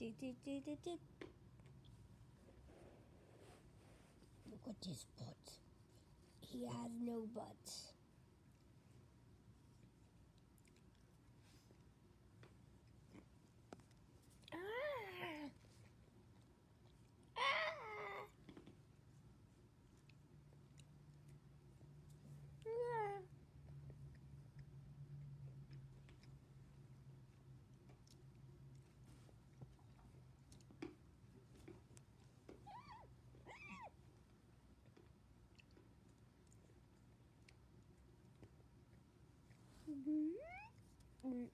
Do, do, do, do, do. Look at his butt. He has no butt. Mm-hmm.